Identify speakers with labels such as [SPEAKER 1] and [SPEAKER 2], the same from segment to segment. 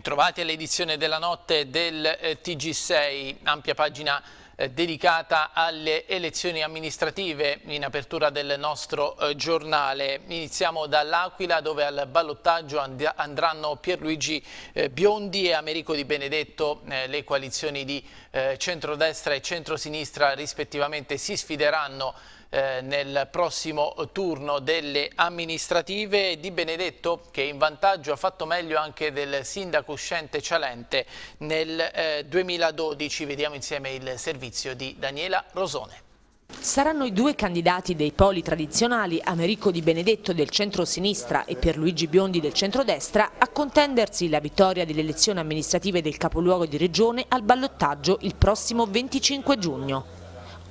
[SPEAKER 1] Bentrovati all'edizione della notte del eh, TG6, ampia pagina eh, dedicata alle elezioni amministrative in apertura del nostro eh, giornale. Iniziamo dall'Aquila dove al ballottaggio and andranno Pierluigi Biondi e Americo Di Benedetto. Le coalizioni di centrodestra e centrosinistra rispettivamente si sfideranno eh, nel prossimo turno delle amministrative. Di Benedetto che in vantaggio ha fatto meglio anche del sindaco uscente Cialente nel eh, 2012 vediamo insieme il servizio di Daniela Rosone.
[SPEAKER 2] Saranno i due candidati dei poli tradizionali, Americo Di Benedetto del centro-sinistra e Pierluigi Biondi del centro-destra, a contendersi la vittoria delle elezioni amministrative del capoluogo di regione al ballottaggio il prossimo 25 giugno.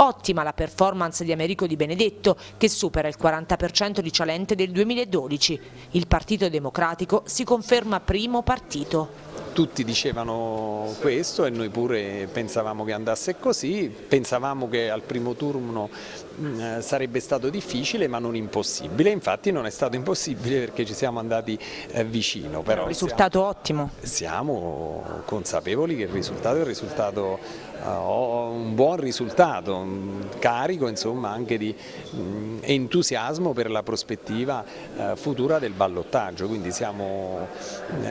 [SPEAKER 2] Ottima la performance di Americo Di Benedetto che supera il 40% di Cialente del 2012. Il Partito Democratico si conferma primo partito
[SPEAKER 3] tutti dicevano questo e noi pure pensavamo che andasse così, pensavamo che al primo turno mm, eh, sarebbe stato difficile ma non impossibile, infatti non è stato impossibile perché ci siamo andati eh, vicino.
[SPEAKER 2] Però un risultato
[SPEAKER 3] siamo,
[SPEAKER 2] ottimo.
[SPEAKER 3] Siamo consapevoli che il risultato è un risultato uh, un buon risultato, carico insomma, anche di um, entusiasmo per la prospettiva uh, futura del ballottaggio, quindi siamo uh,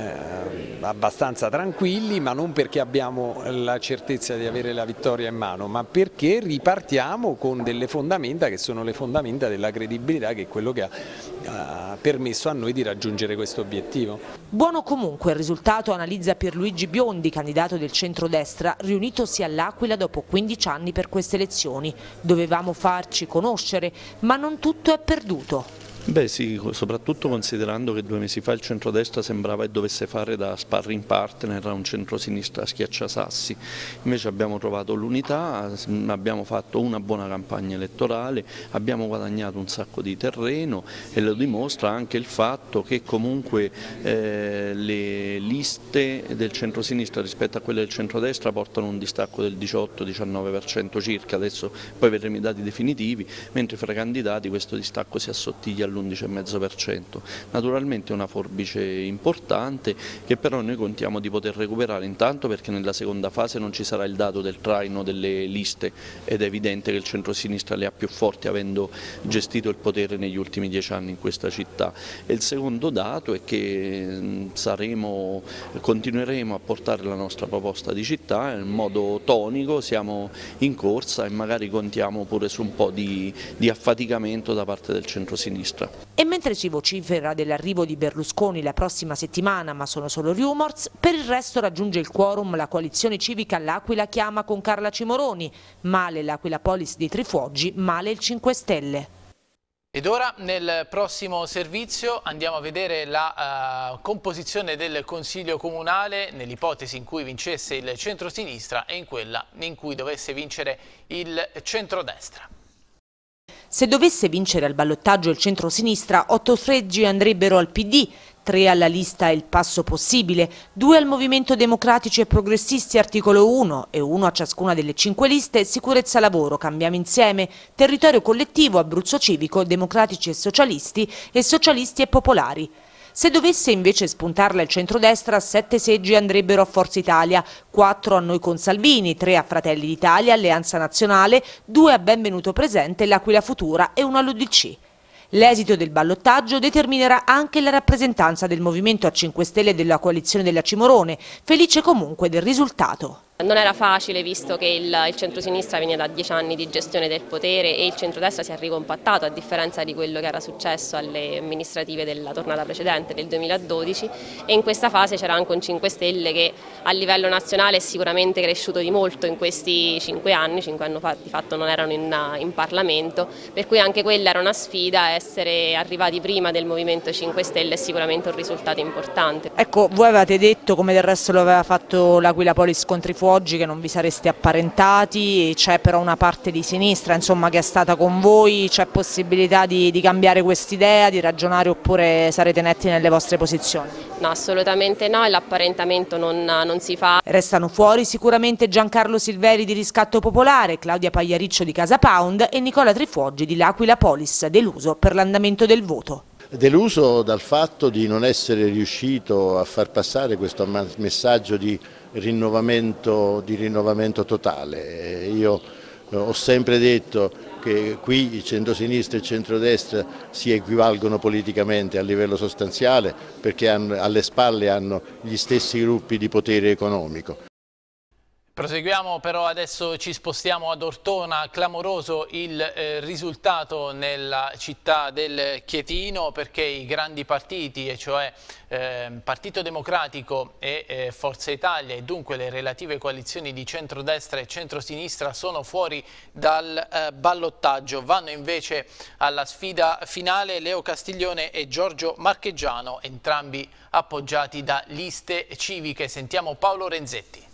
[SPEAKER 3] abbastanza tranquilli ma non perché abbiamo la certezza di avere la vittoria in mano ma perché ripartiamo con delle fondamenta che sono le fondamenta della credibilità che è quello che ha permesso a noi di raggiungere questo obiettivo.
[SPEAKER 2] Buono comunque il risultato analizza Pierluigi Biondi, candidato del centrodestra, riunitosi all'Aquila all'Aquila dopo 15 anni per queste elezioni. Dovevamo farci conoscere, ma non tutto è perduto.
[SPEAKER 4] Beh sì, soprattutto considerando che due mesi fa il centrodestra sembrava che dovesse fare da sparring partner a un centrosinistra schiacciasassi, invece abbiamo trovato l'unità, abbiamo fatto una buona campagna elettorale, abbiamo guadagnato un sacco di terreno e lo dimostra anche il fatto che comunque eh, le liste del centrosinistra rispetto a quelle del centrodestra portano un distacco del 18-19% circa, adesso poi vedremo i dati definitivi, mentre fra i candidati questo distacco si assottiglia all'1 all'11,5%. Naturalmente è una forbice importante che però noi contiamo di poter recuperare intanto perché nella seconda fase non ci sarà il dato del traino delle liste ed è evidente che il centro-sinistra le ha più forti avendo gestito il potere negli ultimi dieci anni in questa città. E il secondo dato è che saremo, continueremo a portare la nostra proposta di città in modo tonico, siamo in corsa e magari contiamo pure su un po' di, di affaticamento da parte del centro-sinistra.
[SPEAKER 2] E mentre si vocifera dell'arrivo di Berlusconi la prossima settimana, ma sono solo rumors, per il resto raggiunge il quorum la coalizione civica all'Aquila chiama con Carla Cimoroni, male l'Aquila Polis di Trifuoggi, male il 5 Stelle.
[SPEAKER 1] Ed ora nel prossimo servizio andiamo a vedere la uh, composizione del Consiglio Comunale nell'ipotesi in cui vincesse il centro-sinistra e in quella in cui dovesse vincere il centrodestra.
[SPEAKER 2] Se dovesse vincere al ballottaggio il centro-sinistra, otto seggi andrebbero al PD, tre alla lista Il Passo Possibile, due al Movimento Democratici e Progressisti articolo 1 e uno a ciascuna delle cinque liste Sicurezza Lavoro, Cambiamo Insieme, Territorio Collettivo, Abruzzo Civico, Democratici e Socialisti e Socialisti e Popolari. Se dovesse invece spuntarla il centrodestra, sette seggi andrebbero a Forza Italia, quattro a Noi con Salvini, tre a Fratelli d'Italia, Alleanza Nazionale, due a Benvenuto Presente, l'Aquila Futura e uno all'UDC. L'esito del ballottaggio determinerà anche la rappresentanza del Movimento a 5 Stelle della coalizione della Cimorone, felice comunque del risultato.
[SPEAKER 5] Non era facile visto che il, il centrosinistra veniva da dieci anni di gestione del potere e il centrodestra si è ricompattato a differenza di quello che era successo alle amministrative della tornata precedente del 2012 e in questa fase c'era anche un 5 Stelle che a livello nazionale è sicuramente cresciuto di molto in questi cinque anni, cinque anni fa di fatto non erano in, in Parlamento, per cui anche quella era una sfida, essere arrivati prima del Movimento 5 Stelle è sicuramente un risultato importante.
[SPEAKER 2] Ecco, voi avete detto come del resto lo aveva fatto l'Aquila Polis contro i oggi che non vi sareste apparentati, c'è però una parte di sinistra insomma, che è stata con voi, c'è possibilità di, di cambiare quest'idea, di ragionare oppure sarete netti nelle vostre posizioni?
[SPEAKER 5] No, assolutamente no, l'apparentamento non, non, si fa.
[SPEAKER 2] Restano fuori sicuramente Giancarlo Silveri di Riscatto Popolare, Claudia Pagliariccio di Casa Pound e Nicola Trifuoggi di L'Aquila Polis, deluso per l'andamento del voto.
[SPEAKER 6] deluso dal fatto di non essere riuscito a far passare questo messaggio di rinnovamento, di rinnovamento totale. Io ho sempre detto che qui il centro-sinistra e il centro-destra si equivalgono politicamente a livello sostanziale perché hanno, alle spalle hanno gli stessi gruppi di potere economico.
[SPEAKER 1] Proseguiamo però adesso ci spostiamo ad Ortona, clamoroso il eh, risultato nella città del Chietino perché i grandi partiti, e cioè eh, Partito Democratico e eh, Forza Italia e dunque le relative coalizioni di centrodestra e centrosinistra sono fuori dal eh, ballottaggio. Vanno invece alla sfida finale Leo Castiglione e Giorgio Marcheggiano, entrambi appoggiati da liste civiche. Sentiamo Paolo Renzetti.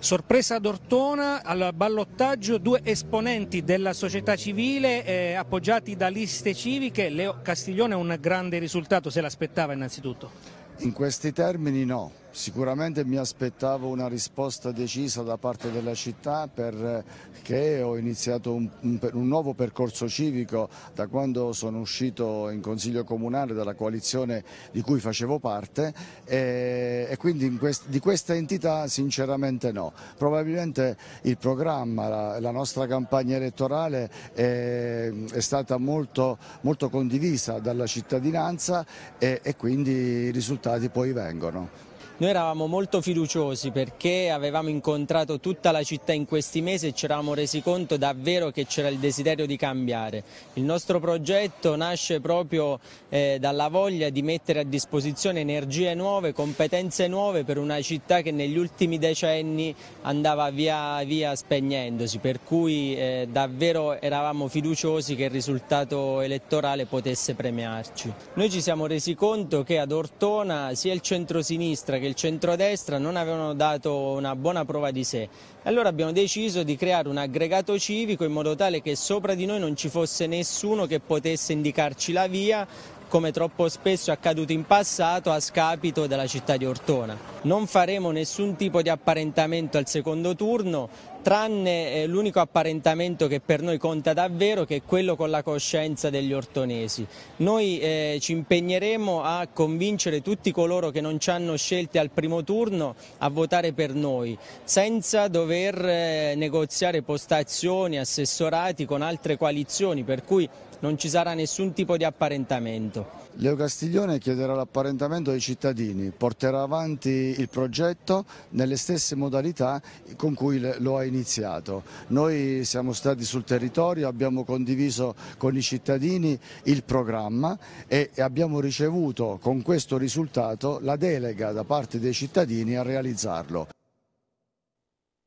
[SPEAKER 7] Sorpresa ad Ortona, al ballottaggio due esponenti della società civile eh, appoggiati da liste civiche. Leo Castiglione un grande risultato, se l'aspettava innanzitutto?
[SPEAKER 8] In questi termini no, Sicuramente mi aspettavo una risposta decisa da parte della città perché ho iniziato un, un, un, nuovo percorso civico da quando sono uscito in Consiglio Comunale dalla coalizione di cui facevo parte e, e quindi quest, di questa entità sinceramente no. Probabilmente il programma, la, la nostra campagna elettorale è, è stata molto, molto, condivisa dalla cittadinanza e, e quindi i risultati poi vengono.
[SPEAKER 9] Noi eravamo molto fiduciosi perché avevamo incontrato tutta la città in questi mesi e ci eravamo resi conto davvero che c'era il desiderio di cambiare. Il nostro progetto nasce proprio eh, dalla voglia di mettere a disposizione energie nuove, competenze nuove per una città che negli ultimi decenni andava via via spegnendosi, per cui eh, davvero eravamo fiduciosi che il risultato elettorale potesse premiarci. Noi ci siamo resi conto che ad Ortona sia il centro-sinistra che il centrodestra non avevano dato una buona prova di sé. Allora abbiamo deciso di creare un aggregato civico in modo tale che sopra di noi non ci fosse nessuno che potesse indicarci la via come troppo spesso è accaduto in passato a scapito della città di Ortona. Non faremo nessun tipo di apparentamento al secondo turno, tranne eh, l'unico apparentamento che per noi conta davvero che è quello con la coscienza degli ortonesi. Noi eh, ci impegneremo a convincere tutti coloro che non ci hanno scelte al primo turno a votare per noi, senza dover eh, negoziare postazioni, assessorati con altre coalizioni, per cui non ci sarà nessun tipo di apparentamento.
[SPEAKER 8] Leo Castiglione chiederà l'apparentamento ai cittadini, porterà avanti il progetto nelle stesse modalità con cui lo ha iniziato. Noi siamo stati sul territorio, abbiamo condiviso con i cittadini il programma e abbiamo ricevuto con questo risultato la delega da parte dei cittadini a realizzarlo.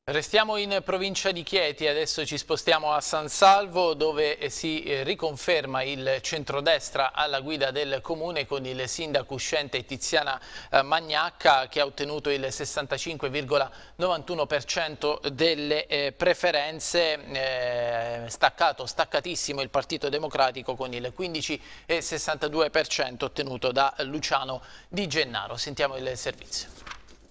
[SPEAKER 1] Restiamo in provincia di Chieti, adesso ci spostiamo a San Salvo dove si eh, riconferma il centrodestra alla guida del comune con il sindaco uscente Tiziana eh, Magnacca che ha ottenuto il 65,91% delle eh, preferenze, staccato, staccatissimo il Partito Democratico con il 15,62% ottenuto da Luciano Di Gennaro. Sentiamo il servizio.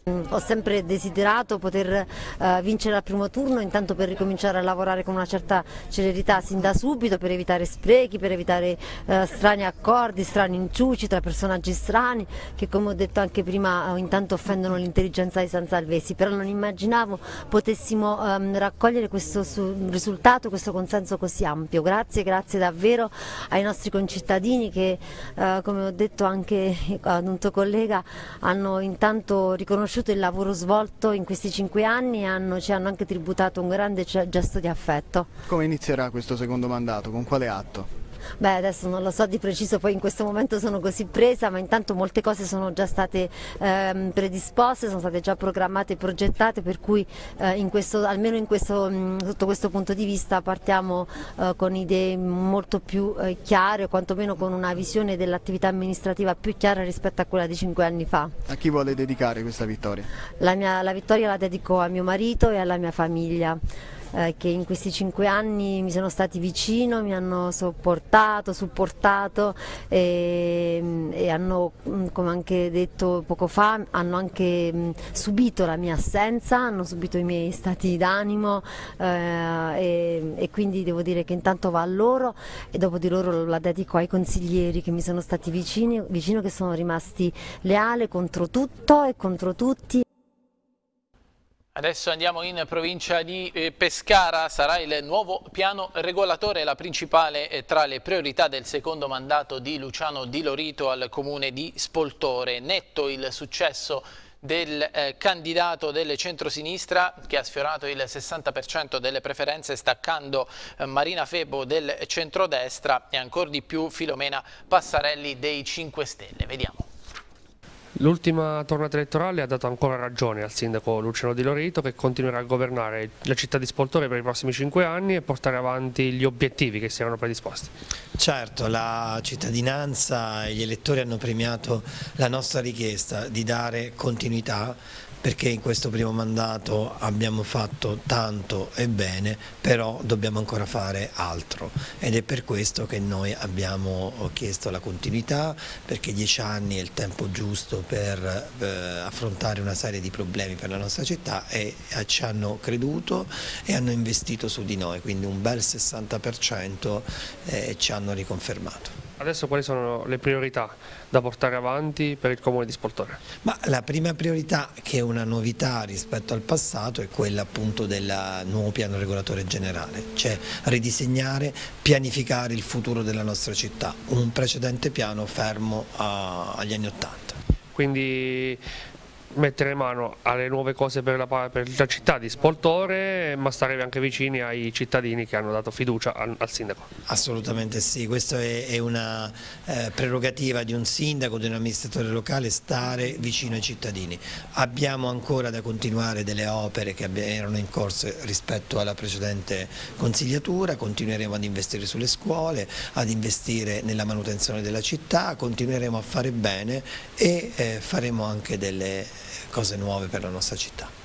[SPEAKER 10] Ho sempre desiderato poter uh, vincere al primo turno, intanto per ricominciare a lavorare con una certa celerità sin da subito, per evitare sprechi, per evitare uh, strani accordi, strani inciuci tra personaggi strani che come ho detto anche prima uh, intanto offendono l'intelligenza di San Salvesi, però non immaginavo potessimo um, raccogliere questo risultato, questo consenso così ampio. Grazie, grazie davvero ai nostri concittadini che come ho detto anche ad un tuo collega hanno intanto riconosciuto riconosciuto il lavoro svolto in questi cinque anni e hanno, ci hanno anche tributato un grande gesto di affetto.
[SPEAKER 11] Come inizierà questo secondo mandato? Con quale atto?
[SPEAKER 10] Beh, adesso non lo so di preciso, poi in questo momento sono così presa, ma intanto molte cose sono già state ehm, predisposte, sono state già programmate e progettate, per cui eh, in questo, almeno in questo, mh, mm, sotto questo punto di vista partiamo eh, con idee molto più eh, chiare, o quantomeno con una visione dell'attività amministrativa più chiara rispetto a quella di cinque anni fa.
[SPEAKER 11] A chi vuole dedicare questa vittoria?
[SPEAKER 10] La, mia, la vittoria la dedico a mio marito e alla mia famiglia eh, che in questi cinque anni mi sono stati vicino, mi hanno sopportato, supportato e, e hanno, mm, come anche detto poco fa, hanno anche mm, subito la mia assenza, hanno subito i miei stati d'animo eh, e, e quindi devo dire che intanto va a loro e dopo di loro la dedico ai consiglieri che mi sono stati vicini, vicino che sono rimasti leali contro tutto e contro tutti.
[SPEAKER 1] Adesso andiamo in provincia di eh, Pescara, sarà il nuovo piano regolatore, la principale eh, tra le priorità del secondo mandato di Luciano Di Lorito al comune di Spoltore. Netto il successo del eh, candidato del centrosinistra che ha sfiorato il 60% delle preferenze staccando eh, Marina Febo del centrodestra e ancora di più Filomena Passarelli dei 5 Stelle. Vediamo.
[SPEAKER 12] L'ultima tornata elettorale ha dato ancora ragione al sindaco Luciano Di Lorito che continuerà a governare la città di Spoltore per i prossimi cinque anni e portare avanti gli obiettivi che si erano predisposti.
[SPEAKER 13] Certo, la cittadinanza e gli elettori hanno premiato la nostra richiesta di dare continuità perché in questo primo mandato abbiamo fatto tanto e bene, però dobbiamo ancora fare altro ed è per questo che noi abbiamo chiesto la continuità, perché dieci anni è il tempo giusto per eh, affrontare una serie di problemi per la nostra città e eh, ci hanno creduto e hanno investito su di noi, quindi un bel 60% eh, ci hanno riconfermato.
[SPEAKER 12] Adesso quali sono le priorità da portare avanti per il Comune di Spoltore?
[SPEAKER 13] Ma la prima priorità, che è una novità rispetto al passato, è quella appunto del nuovo piano regolatore generale, cioè ridisegnare, pianificare il futuro della nostra città, un precedente piano fermo a, agli anni Ottanta.
[SPEAKER 12] Quindi mettere mano alle nuove cose per la, per la, città di Spoltore ma stare anche vicini ai cittadini che hanno dato fiducia al, al sindaco.
[SPEAKER 13] Assolutamente sì, questa è, è, una eh, prerogativa di un sindaco, di un amministratore locale, stare vicino ai cittadini. Abbiamo ancora da continuare delle opere che erano in corso rispetto alla precedente consigliatura, continueremo ad investire sulle scuole, ad investire nella manutenzione della città, continueremo a fare bene e eh, faremo anche delle cose nuove per la nostra città.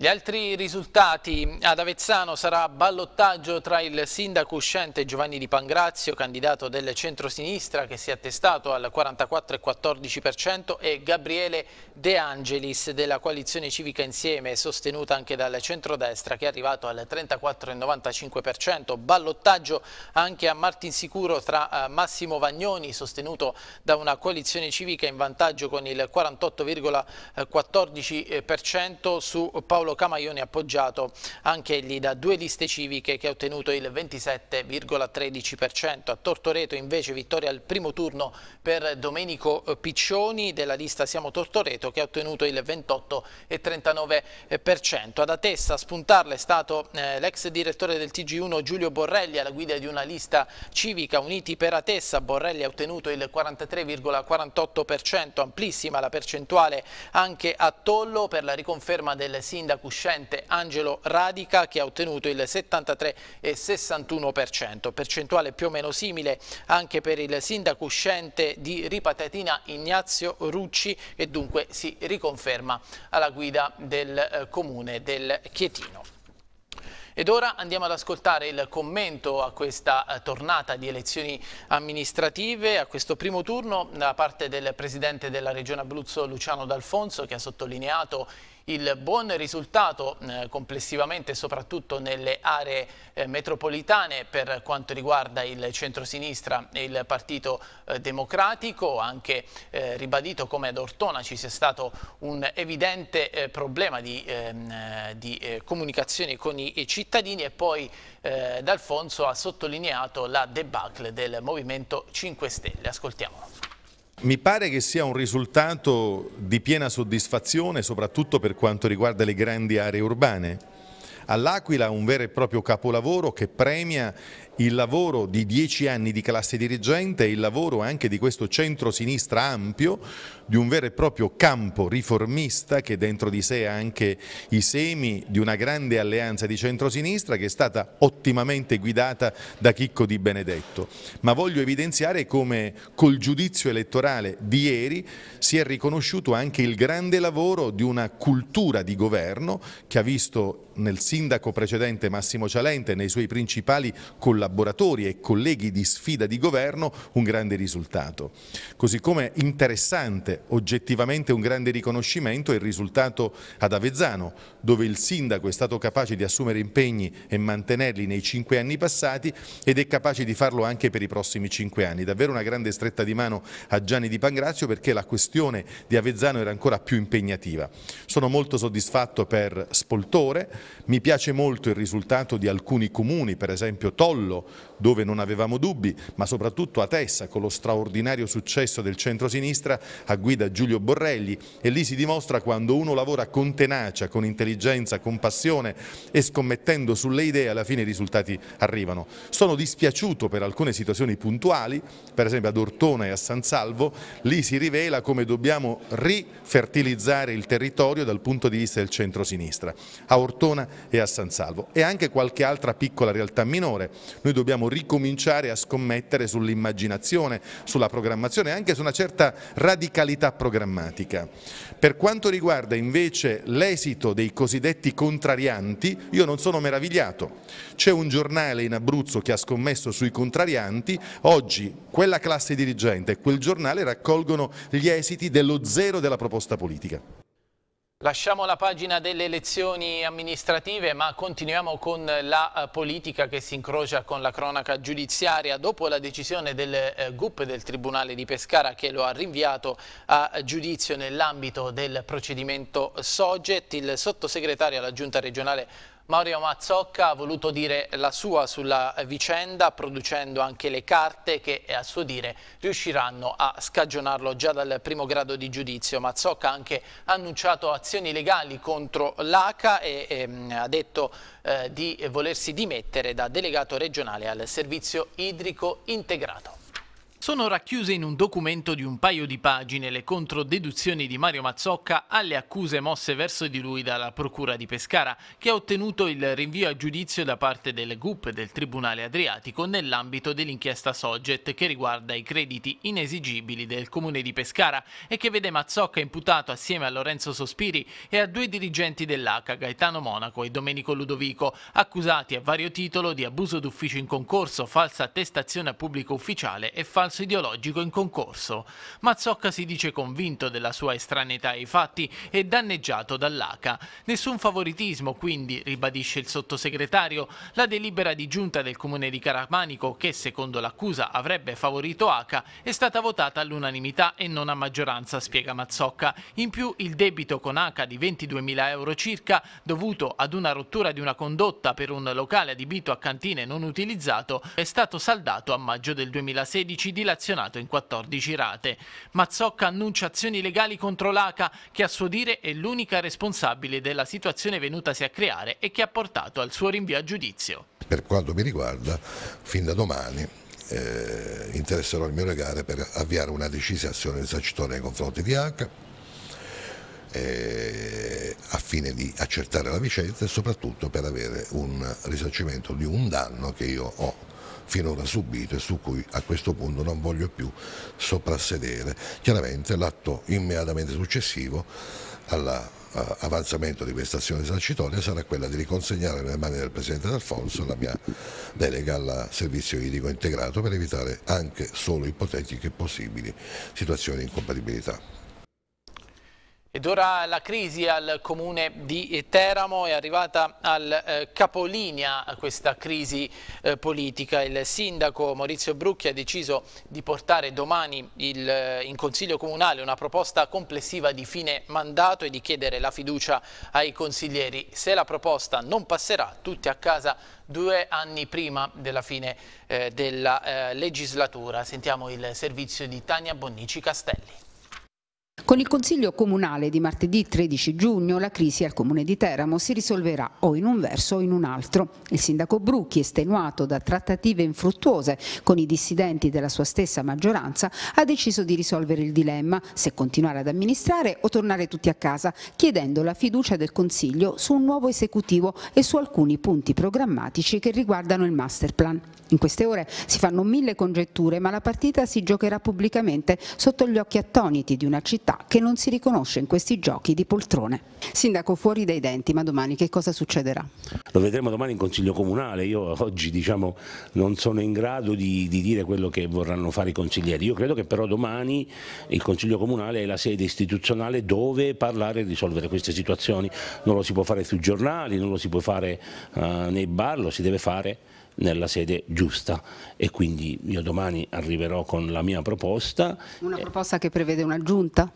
[SPEAKER 1] Gli altri risultati ad Avezzano sarà ballottaggio tra il sindaco uscente Giovanni Di Pangrazio, candidato del centro-sinistra che si è attestato al 44,14% e Gabriele De Angelis della coalizione civica insieme sostenuta anche dal centrodestra che è arrivato al 34,95%. Ballottaggio anche a Martinsicuro tra eh, Massimo Vagnoni sostenuto da una coalizione civica in vantaggio con il 48,14% su Paolo Paolo Camaioni appoggiato anche egli da due liste civiche che ha ottenuto il 27,13%. A Tortoreto invece vittoria al primo turno per Domenico Piccioni della lista Siamo Tortoreto che ha ottenuto il 28,39%. Ad Atessa a spuntarla è stato eh, l'ex direttore del TG1 Giulio Borrelli alla guida di una lista civica Uniti per Atessa. Borrelli ha ottenuto il 43,48%, amplissima la percentuale anche a Tollo per la riconferma del sindaco uscente Angelo Radica che ha ottenuto il 73,61%, percentuale più o meno simile anche per il sindaco uscente di Ripatatina Ignazio Rucci e dunque si riconferma alla guida del eh, comune del Chietino. Ed ora andiamo ad ascoltare il commento a questa eh, tornata di elezioni amministrative, a questo primo turno da parte del Presidente della Regione Abruzzo Luciano D'Alfonso che ha sottolineato il buon risultato eh, complessivamente soprattutto nelle aree eh, metropolitane per quanto riguarda il centrosinistra e il Partito eh, Democratico, anche eh, ribadito come ad Ortona ci sia stato un evidente eh, problema di, ehm, eh, di comunicazione con i, i, cittadini e poi D'Alfonso ha sottolineato la debacle del Movimento 5 Stelle. Ascoltiamolo.
[SPEAKER 14] Mi pare che sia un risultato di piena soddisfazione soprattutto per quanto riguarda le grandi aree urbane. All'Aquila un vero e proprio capolavoro che premia il lavoro di dieci anni di classe dirigente e il lavoro anche di questo centro-sinistra ampio, di un vero e proprio campo riformista che dentro di sé ha anche i semi di una grande alleanza di centro-sinistra che è stata ottimamente guidata da Chicco Di Benedetto. Ma voglio evidenziare come col giudizio elettorale di ieri si è riconosciuto anche il grande lavoro di una cultura di governo che ha visto nel sindaco precedente Massimo Cialente e nei suoi principali collaboratori e colleghi di sfida di governo un grande risultato. Così come interessante, oggettivamente un grande riconoscimento è il risultato ad Avezzano, dove il sindaco è stato capace di assumere impegni e mantenerli nei cinque anni passati ed è capace di farlo anche per i prossimi cinque anni. Davvero una grande stretta di mano a Gianni Di Pangrazio perché la questione di Avezzano era ancora più impegnativa. Sono molto soddisfatto per Spoltore, mi piace molto il risultato di alcuni comuni, per esempio Tollo, dove non avevamo dubbi, ma soprattutto a Tessa con lo straordinario successo del centro-sinistra a guida Giulio Borrelli. E lì si dimostra quando uno lavora con tenacia, con intelligenza, con passione e scommettendo sulle idee alla fine i risultati arrivano. Sono dispiaciuto per alcune situazioni puntuali, per esempio ad Ortona e a San Salvo, lì si rivela come dobbiamo rifertilizzare il territorio dal punto di vista del centro-sinistra, a Ortona e a San Salvo e anche qualche altra piccola realtà minore. Noi dobbiamo ricominciare a scommettere sull'immaginazione, sulla programmazione e anche su una certa radicalità programmatica. Per quanto riguarda invece l'esito dei cosiddetti contrarianti, io non sono meravigliato. C'è un giornale in Abruzzo che ha scommesso sui contrarianti, oggi quella classe dirigente e quel giornale raccolgono gli esiti dello zero della proposta politica.
[SPEAKER 1] Lasciamo la pagina delle elezioni amministrative ma continuiamo con la eh, politica che si incrocia con la cronaca giudiziaria. Dopo la decisione del eh, GUP del Tribunale di Pescara che lo ha rinviato a giudizio nell'ambito del procedimento Soget, il sottosegretario alla Giunta regionale Mario Mazzocca ha voluto dire la sua sulla vicenda producendo anche le carte che a suo dire riusciranno a scagionarlo già dal primo grado di giudizio. Mazzocca ha anche annunciato azioni legali contro l'ACA e ehm, ha detto eh, di volersi dimettere da delegato regionale al servizio idrico integrato. Sono racchiuse in un documento di un paio di pagine le controdeduzioni di Mario Mazzocca alle accuse mosse verso di lui dalla Procura di Pescara, che ha ottenuto il rinvio a giudizio da parte del GUP del Tribunale Adriatico nell'ambito dell'inchiesta Sogget che riguarda i crediti inesigibili del Comune di Pescara e che vede Mazzocca imputato assieme a Lorenzo Sospiri e a due dirigenti dell'ACA, Gaetano Monaco e Domenico Ludovico, accusati a vario titolo di abuso d'ufficio in concorso, falsa attestazione a pubblico ufficiale e falso falso ideologico in concorso. Mazzocca si dice convinto della sua estraneità ai fatti e danneggiato dall'ACA. Nessun favoritismo, quindi, ribadisce il sottosegretario, la delibera di giunta del comune di Caramanico, che secondo l'accusa avrebbe favorito ACA, è stata votata all'unanimità e non a maggioranza, spiega Mazzocca. In più il debito con ACA di 22.000 euro circa, dovuto ad una rottura di una condotta per un locale adibito a cantine non utilizzato, è stato saldato a maggio del 2016 dilazionato in 14 rate. Mazzocca annuncia azioni legali contro l'ACA che a suo dire è l'unica responsabile della situazione venutasi a creare e che ha portato al suo rinvio a giudizio.
[SPEAKER 15] Per quanto mi riguarda, fin da domani eh, interesserò il mio legale per avviare una decisa azione risarcitoria nei confronti di ACA eh, a fine di accertare la vicenda e soprattutto per avere un risarcimento di un danno che io ho finora subito e su cui a questo punto non voglio più soprassedere. Chiaramente l'atto immediatamente successivo all'avanzamento di questa azione esercitoria sarà quella di riconsegnare nelle mani del Presidente D'Alfonso la mia delega al servizio idrico integrato per evitare anche solo ipotetiche e possibili situazioni di incompatibilità.
[SPEAKER 1] Ed ora la crisi al comune di Teramo è arrivata al eh, capolinea questa crisi eh, politica. Il sindaco Maurizio Brucchi ha deciso di portare domani il, eh, in consiglio comunale una proposta complessiva di fine mandato e di chiedere la fiducia ai consiglieri. Se la proposta non passerà, tutti a casa due anni prima della fine eh, della eh, legislatura. Sentiamo il servizio di Tania Bonnici Castelli.
[SPEAKER 16] Con il Consiglio Comunale di martedì 13 giugno la crisi al Comune di Teramo si risolverà o in un verso o in un altro. Il sindaco Brucchi, estenuato da trattative infruttuose con i dissidenti della sua stessa maggioranza, ha deciso di risolvere il dilemma se continuare ad amministrare o tornare tutti a casa, chiedendo la fiducia del Consiglio su un nuovo esecutivo e su alcuni punti programmatici che riguardano il masterplan. In queste ore si fanno mille congetture, ma la partita si giocherà pubblicamente sotto gli occhi attoniti di una città città che non si riconosce in questi giochi di poltrone. Sindaco fuori dai denti, ma domani che cosa succederà?
[SPEAKER 17] Lo vedremo domani in Consiglio Comunale, io oggi diciamo, non sono in grado di, di dire quello che vorranno fare i consiglieri, io credo che però domani il Consiglio Comunale è la sede istituzionale dove parlare e risolvere queste situazioni, non lo si può fare sui giornali, non lo si può fare uh, nei bar, lo si deve fare nella sede giusta e quindi io domani arriverò con la mia proposta.
[SPEAKER 16] Una proposta che prevede una giunta?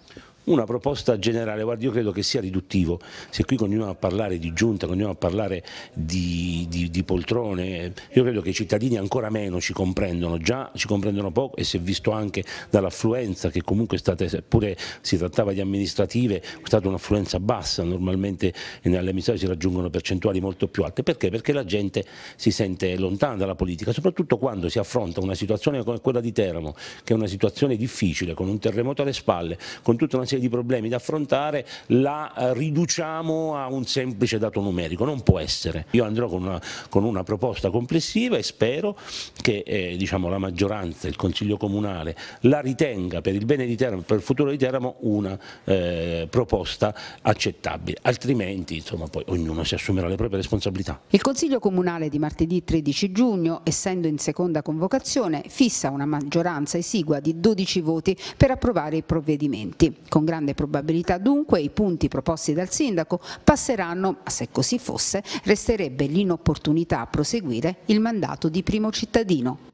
[SPEAKER 17] Una proposta generale, guardi io credo che sia riduttivo, se qui continuiamo a parlare di giunta, continuiamo a parlare di, di, di, poltrone, io credo che i cittadini ancora meno ci comprendono, già ci comprendono poco e si è visto anche dall'affluenza che comunque è stata, seppure si trattava di amministrative, è stata un'affluenza bassa, normalmente nelle amministrative si raggiungono percentuali molto più alte, perché? Perché la gente si sente lontana dalla politica, soprattutto quando si affronta una situazione come quella di Teramo, che è una situazione difficile, con un terremoto alle spalle, con tutta una serie di problemi da affrontare la eh, riduciamo a un semplice dato numerico, non può essere. Io andrò con una, con una proposta complessiva e spero che eh, diciamo, la maggioranza, il Consiglio Comunale la ritenga per il bene di Teramo, per il futuro di Teramo una eh, proposta accettabile, altrimenti insomma, poi ognuno si assumerà le proprie responsabilità.
[SPEAKER 16] Il Consiglio Comunale di martedì 13 giugno, essendo in seconda convocazione, fissa una maggioranza esigua di 12 voti per approvare i provvedimenti. Con con grande probabilità dunque i punti proposti dal sindaco passeranno, ma se così fosse resterebbe l'inopportunità a proseguire il mandato di primo cittadino.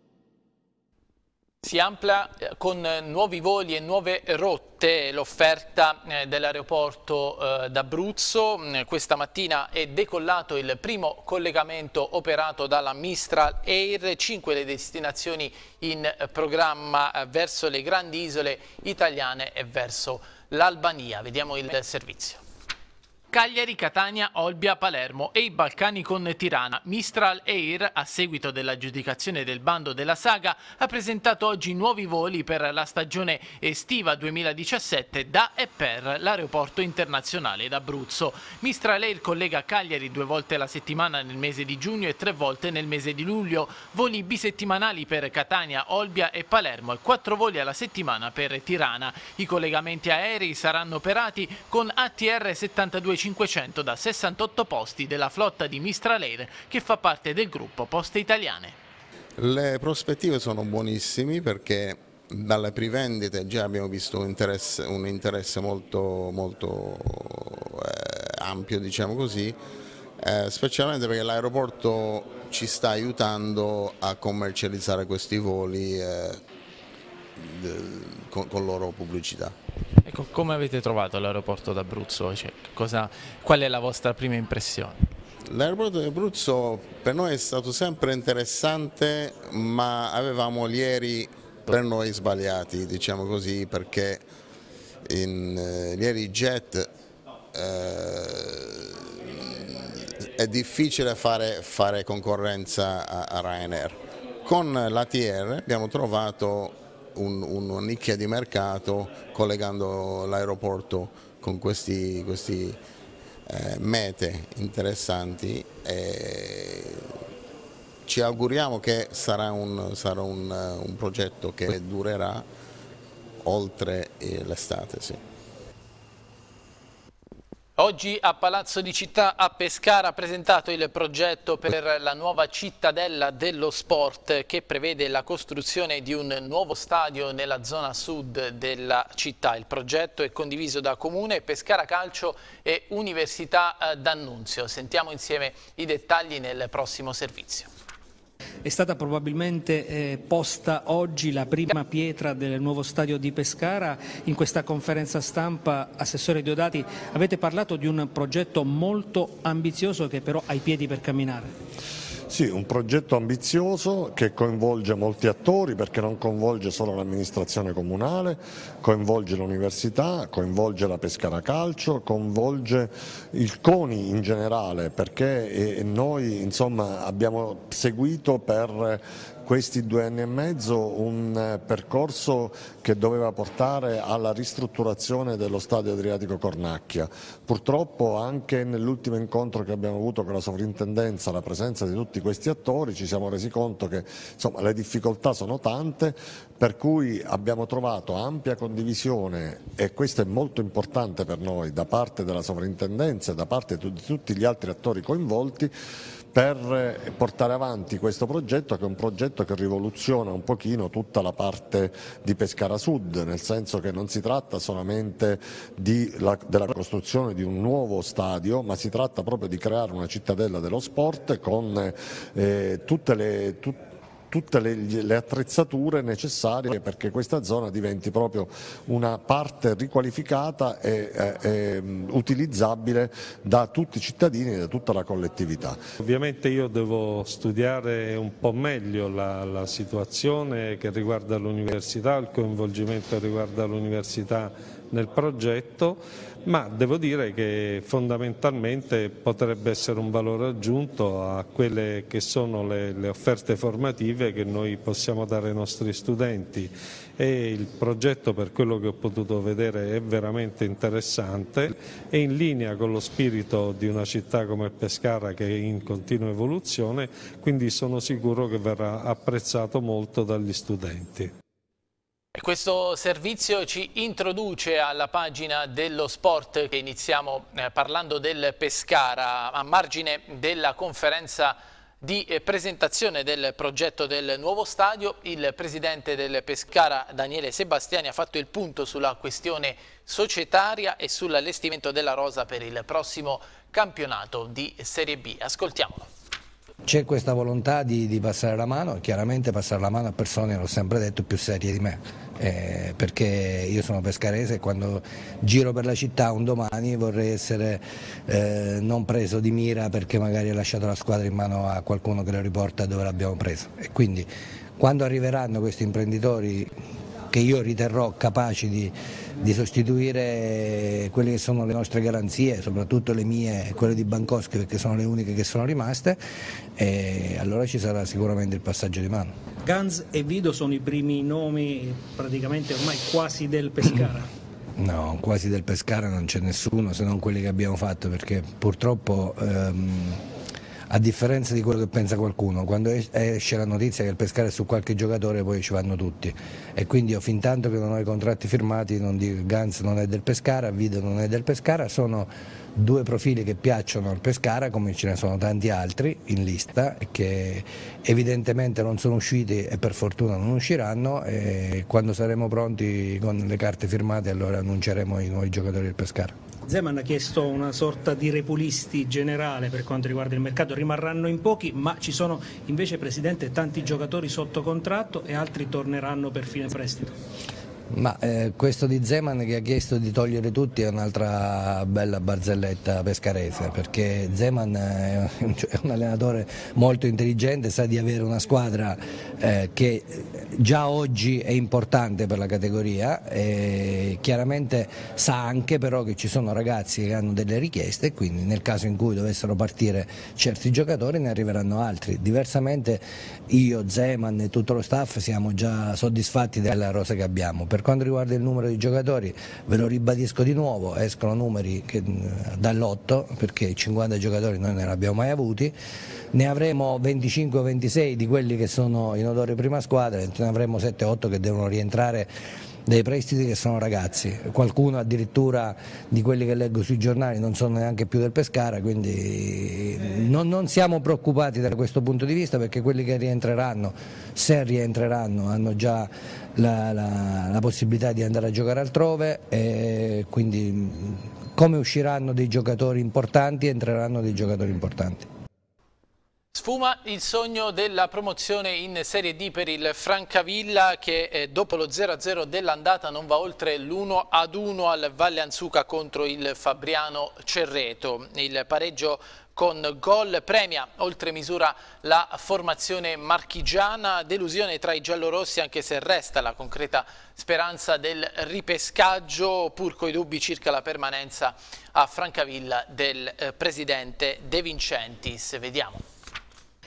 [SPEAKER 1] Si amplia eh, con nuovi voli e nuove rotte l'offerta eh, dell'aeroporto eh, d'Abruzzo. Mm, questa mattina è decollato il primo collegamento operato dalla Mistral Air, cinque le destinazioni in programma verso le grandi isole italiane e verso l'Albania. Vediamo il servizio. Cagliari, Catania, Olbia, Palermo e i Balcani con Tirana. Mistral Air, a seguito dell'aggiudicazione del bando della saga, ha presentato oggi nuovi voli per la stagione estiva 2017 da e per l'aeroporto internazionale d'Abruzzo. Mistral Air collega Cagliari due volte alla settimana nel mese di giugno e tre volte nel mese di luglio, voli bisettimanali per Catania, Olbia e Palermo e quattro voli alla settimana per Tirana. I collegamenti aerei saranno operati con ATR 72 500 da 68 posti della flotta di Mistral Air che fa parte del gruppo Poste Italiane.
[SPEAKER 18] Le prospettive sono buonissime perché dalle privendite già abbiamo visto un interesse, un interesse molto, molto eh, ampio, diciamo così, eh, specialmente perché l'aeroporto ci sta aiutando a commercializzare questi voli eh, con, con loro pubblicità.
[SPEAKER 1] Ecco, come avete trovato l'aeroporto d'Abruzzo? Cioè, qual è la vostra prima impressione?
[SPEAKER 18] L'aeroporto d'Abruzzo per noi è stato sempre interessante, ma avevamo gli aerei per noi sbagliati, diciamo così, perché in, eh, gli aerei jet eh, è difficile fare, fare concorrenza a, a Ryanair. Con l'ATR abbiamo trovato un, una nicchia di mercato collegando l'aeroporto con questi, questi eh, mete interessanti ci auguriamo che sarà un, sarà un, un progetto che durerà oltre l'estate. Sì.
[SPEAKER 1] Oggi a Palazzo di Città a Pescara ha presentato il progetto per la nuova cittadella dello sport che prevede la costruzione di un nuovo stadio nella zona sud della città. Il progetto è condiviso da Comune, Pescara Calcio e Università eh, d'Annunzio. Sentiamo insieme i dettagli nel prossimo servizio.
[SPEAKER 7] È stata probabilmente eh, posta oggi la prima pietra del nuovo stadio di Pescara. In questa conferenza stampa, Assessore Diodati, avete parlato di un progetto molto ambizioso che però ha i piedi per camminare.
[SPEAKER 19] Sì, un progetto ambizioso che coinvolge molti attori perché non coinvolge solo l'amministrazione comunale, coinvolge l'università, coinvolge la Pescara Calcio, coinvolge il CONI in generale perché eh, noi insomma, abbiamo seguito per questi due anni e mezzo un eh, percorso che doveva portare alla ristrutturazione dello stadio Adriatico Cornacchia. Purtroppo anche nell'ultimo incontro che abbiamo avuto con la sovrintendenza, la presenza di tutti questi attori, ci siamo resi conto che insomma, le difficoltà sono tante, per cui abbiamo trovato ampia condivisione e questo è molto importante per noi da parte della sovrintendenza e da parte di tutti gli altri attori coinvolti per portare avanti questo progetto che è un progetto che rivoluziona un pochino tutta la parte di Pescara Sud, nel senso che non si tratta solamente la, della costruzione di un nuovo stadio, ma si tratta proprio di creare una cittadella dello sport con eh, tutte le, tutte tutte le, le, attrezzature necessarie perché questa zona diventi proprio una parte riqualificata e, e, e utilizzabile da tutti i cittadini e da tutta la collettività.
[SPEAKER 20] Ovviamente io devo studiare un po' meglio la, la situazione che riguarda l'università, il coinvolgimento che riguarda l'università nel progetto, ma devo dire che fondamentalmente potrebbe essere un valore aggiunto a quelle che sono le, le offerte formative che noi possiamo dare ai nostri studenti e il progetto per quello che ho potuto vedere è veramente interessante è in linea con lo spirito di una città come Pescara che è in continua evoluzione, quindi sono sicuro che verrà apprezzato molto dagli studenti.
[SPEAKER 1] Questo servizio ci introduce alla pagina dello sport che iniziamo eh, parlando del Pescara a margine della conferenza di eh, presentazione del progetto del nuovo stadio. Il presidente del Pescara Daniele Sebastiani ha fatto il punto sulla questione societaria e sull'allestimento della rosa per il prossimo campionato di Serie B. Ascoltiamolo.
[SPEAKER 21] C'è questa volontà di, di, passare la mano, chiaramente passare la mano a persone, l'ho sempre detto, più serie di me, eh, perché io sono pescarese e quando giro per la città un domani vorrei essere eh, non preso di mira perché magari ho lasciato la squadra in mano a qualcuno che lo riporta dove l'abbiamo preso. E quindi quando arriveranno questi imprenditori che io riterrò capaci di, di, sostituire quelle che sono le nostre garanzie, soprattutto le mie e quelle di Bankowski perché sono le uniche che sono rimaste e allora ci sarà sicuramente il passaggio di mano.
[SPEAKER 7] Gans e Vido sono i primi nomi praticamente ormai quasi del Pescara.
[SPEAKER 21] No, quasi del Pescara non c'è nessuno se non quelli che abbiamo fatto perché purtroppo ehm, a differenza di quello che pensa qualcuno, quando esce la notizia che il Pescara è su qualche giocatore poi ci vanno tutti e quindi io fin tanto che non ho i contratti firmati non dico Gans non è del Pescara, Video non è del Pescara, sono due profili che piacciono al Pescara come ce ne sono tanti altri in lista che evidentemente non sono usciti e per fortuna non usciranno e quando saremo pronti con le carte firmate allora annunceremo i nuovi giocatori del Pescara.
[SPEAKER 7] Zeman ha chiesto una sorta di repulisti generale per quanto riguarda il mercato, rimarranno in pochi, ma ci sono invece Presidente tanti giocatori sotto contratto e altri torneranno per fine prestito.
[SPEAKER 21] Ma eh, questo di Zeman che ha chiesto di togliere tutti è un'altra bella barzelletta pescarese perché Zeman è un allenatore molto intelligente, sa di avere una squadra eh, che già oggi è importante per la categoria e chiaramente sa anche però che ci sono ragazzi che hanno delle richieste e quindi nel caso in cui dovessero partire certi giocatori ne arriveranno altri. Diversamente io, Zeman e tutto lo staff siamo già soddisfatti della rosa che abbiamo. Per quanto riguarda il numero di giocatori, ve lo ribadisco di nuovo, escono numeri dall'otto, perché 50 giocatori noi non ne abbiamo mai avuti, ne avremo 25 o 26 di quelli che sono in odore prima squadra, ne avremo 7-8 che devono rientrare dei prestiti che sono ragazzi, qualcuno addirittura di quelli che leggo sui giornali non sono neanche più del Pescara, quindi non, non siamo preoccupati da questo punto di vista perché quelli che rientreranno, se rientreranno, hanno già la, la, la possibilità di andare a giocare altrove e quindi come usciranno dei giocatori importanti entreranno dei giocatori importanti.
[SPEAKER 1] Sfuma il sogno della promozione in Serie D per il Francavilla che eh, dopo lo 0-0 dell'andata non va oltre l'1-1 al Valle Anzuca contro il Fabriano Cerreto. Il pareggio con gol premia oltre misura la formazione marchigiana, delusione tra i giallorossi anche se resta la concreta speranza del ripescaggio pur coi dubbi circa la permanenza a Francavilla del eh, presidente De Vincentis. Vediamo.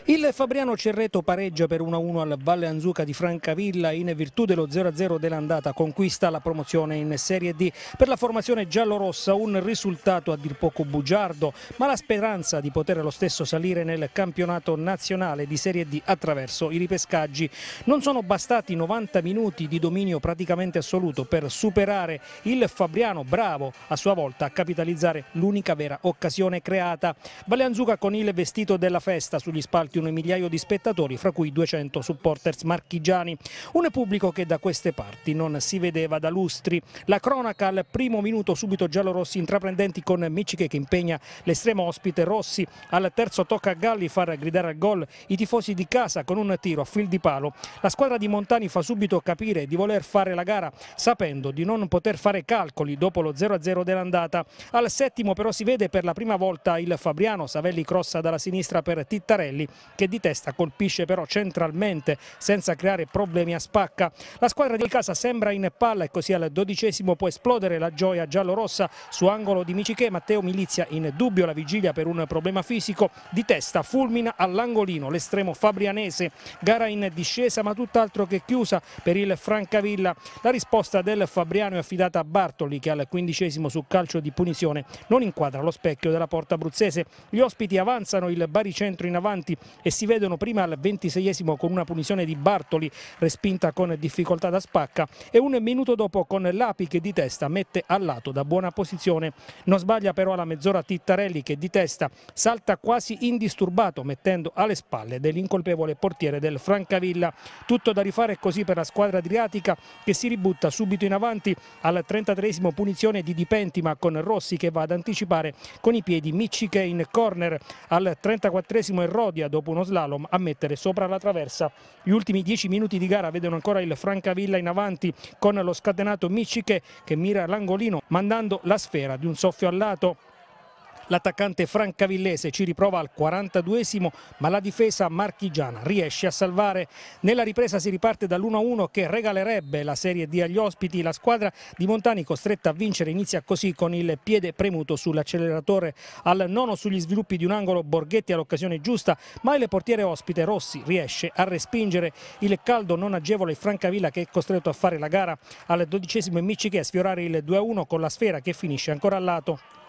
[SPEAKER 7] Il Fabriano Cerreto pareggia per 1-1 al Valle Anzuca di Francavilla in virtù dello 0-0 dell'andata conquista la promozione in Serie D. Per la formazione giallorossa un risultato a dir poco bugiardo, ma la speranza di poter lo stesso salire nel campionato nazionale di Serie D attraverso i ripescaggi. Non sono bastati 90 minuti di dominio praticamente assoluto per superare il Fabriano bravo a sua volta a capitalizzare l'unica vera occasione creata. Valle Anzuca con il vestito della festa sugli spalti un migliaio di spettatori, fra cui 200 supporters marchigiani. Un pubblico che da queste parti non si vedeva da lustri. La cronaca al primo minuto subito giallorossi intraprendenti con Miciche che impegna l'estremo ospite Rossi. Al terzo tocca a Galli far gridare al gol i tifosi di casa con un tiro a fil di palo. La squadra di Montani fa subito capire di voler fare la gara sapendo di non poter fare calcoli dopo lo 0-0 dell'andata. Al settimo però si vede per la prima volta il Fabriano, Savelli crossa dalla sinistra per Tittarelli che di testa colpisce però centralmente senza creare problemi a spacca. La squadra di casa sembra in palla e così al dodicesimo può esplodere la gioia giallo-rossa su angolo di Miciche. Matteo Milizia in dubbio la vigilia per un problema fisico. Di testa fulmina all'angolino l'estremo fabrianese. Gara in discesa ma tutt'altro che chiusa per il Francavilla. La risposta del Fabriano è affidata a Bartoli che al quindicesimo su calcio di punizione non inquadra lo specchio della porta abruzzese. Gli ospiti avanzano il baricentro in avanti e si vedono prima al 26esimo con una punizione di Bartoli respinta con difficoltà da spacca e un minuto dopo con Lapi che di testa mette al lato da buona posizione. Non sbaglia però alla mezz'ora Tittarelli che di testa salta quasi indisturbato mettendo alle spalle dell'incolpevole portiere del Francavilla. Tutto da rifare così per la squadra adriatica che si ributta subito in avanti al 33esimo punizione di Dipenti ma con Rossi che va ad anticipare con i piedi Micciche in corner al 34esimo Errodia dopo uno slalom a mettere sopra la traversa. Gli ultimi dieci minuti di gara vedono ancora il Francavilla in avanti con lo scatenato Micciche che mira l'angolino mandando la sfera di un soffio al lato L'attaccante francavillese ci riprova al 42esimo ma la difesa marchigiana riesce a salvare. Nella ripresa si riparte dall'1-1 che regalerebbe la Serie D agli ospiti. La squadra di Montani costretta a vincere inizia così con il piede premuto sull'acceleratore al nono sugli sviluppi di un angolo Borghetti all'occasione giusta ma il portiere ospite Rossi riesce a respingere il caldo non agevole Francavilla che è costretto a fare la gara al dodicesimo e Micci a sfiorare il 2-1 con la sfera che finisce ancora al lato.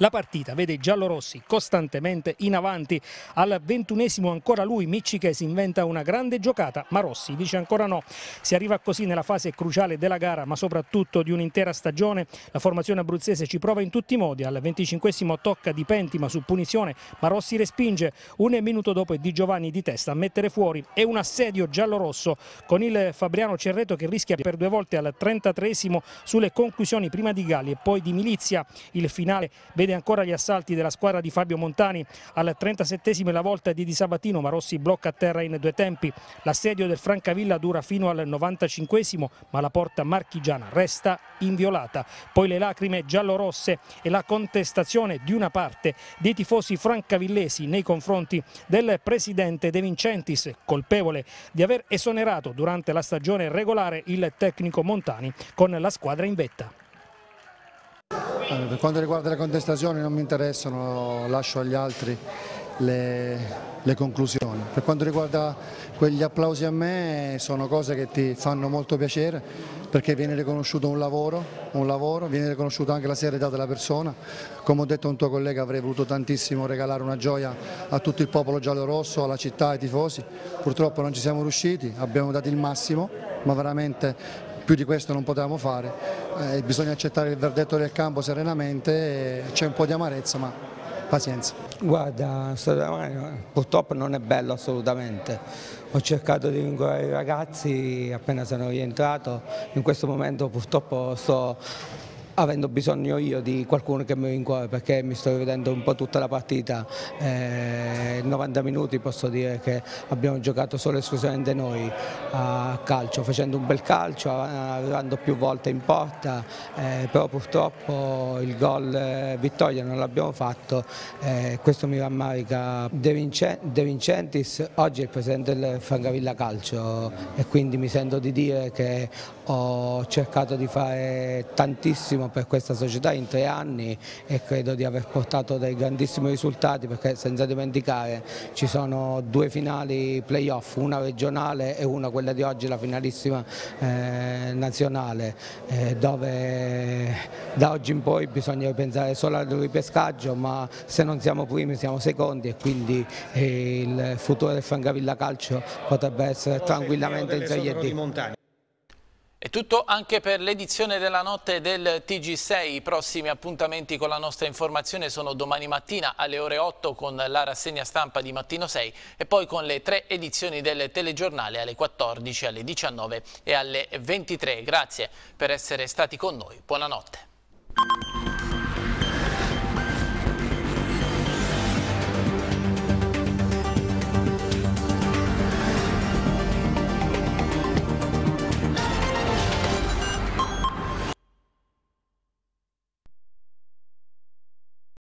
[SPEAKER 7] La partita vede i giallorossi costantemente in avanti. Al ventunesimo ancora lui, Micci che si inventa una grande giocata, ma Rossi dice ancora no. Si arriva così nella fase cruciale della gara, ma soprattutto di un'intera stagione. La formazione abruzzese ci prova in tutti i modi. Al venticinquesimo tocca di Pentima su punizione, ma Rossi respinge. Un minuto dopo è Di Giovanni di testa a mettere fuori. È un assedio giallorosso con il Fabriano Cerreto che rischia per due volte al 33esimo sulle conclusioni prima di Galli e poi di Milizia. Il finale vede vede ancora gli assalti della squadra di Fabio Montani al 37esimo e la volta di Di Sabatino ma Rossi blocca a terra in due tempi l'assedio del Francavilla dura fino al 95esimo ma la porta marchigiana resta inviolata poi le lacrime giallorosse e la contestazione di una parte dei tifosi francavillesi nei confronti del presidente De Vincentis colpevole di aver esonerato durante la stagione regolare il tecnico Montani con la squadra in vetta.
[SPEAKER 22] Per quanto riguarda le contestazioni non mi interessano, lascio agli altri le, le, conclusioni. Per quanto riguarda quegli applausi a me sono cose che ti fanno molto piacere perché viene riconosciuto un lavoro, un lavoro viene riconosciuta anche la serietà della persona. Come ho detto a un tuo collega avrei voluto tantissimo regalare una gioia a tutto il popolo giallo-rosso, alla città, ai tifosi. Purtroppo non ci siamo riusciti, abbiamo dato il massimo, ma veramente più di questo non potevamo fare, eh, bisogna accettare il verdetto del campo serenamente, c'è un po' di amarezza ma pazienza.
[SPEAKER 23] Guarda, purtroppo non è bello assolutamente, ho cercato di rincuorare i ragazzi appena sono rientrato, in questo momento purtroppo sto avendo bisogno io di qualcuno che mi rincuore perché mi sto rivedendo un po' tutta la partita, eh, 90 minuti posso dire che abbiamo giocato solo e esclusivamente noi a calcio, facendo un bel calcio, arrivando più volte in porta, eh, però purtroppo il gol eh, vittoria non l'abbiamo fatto, eh, questo mi rammarica. De, Vincent De Vincentis, oggi è il presidente del Francavilla Calcio e quindi mi sento di dire che ho cercato di fare tantissimo facciamo per questa società in tre anni e credo di aver portato dei grandissimi risultati perché senza dimenticare ci sono due finali playoff, una regionale e una quella di oggi, la finalissima eh, nazionale, eh, dove da oggi in poi bisogna pensare solo al ripescaggio ma se non siamo primi siamo secondi e quindi eh, il futuro del Francavilla Calcio potrebbe essere tranquillamente in Serie D.
[SPEAKER 1] È tutto anche per l'edizione della notte del TG6, i prossimi appuntamenti con la nostra informazione sono domani mattina alle ore 8 con la rassegna stampa di Mattino 6 e poi con le tre edizioni del telegiornale alle 14, alle 19 e alle 23. Grazie per essere stati con noi, buonanotte.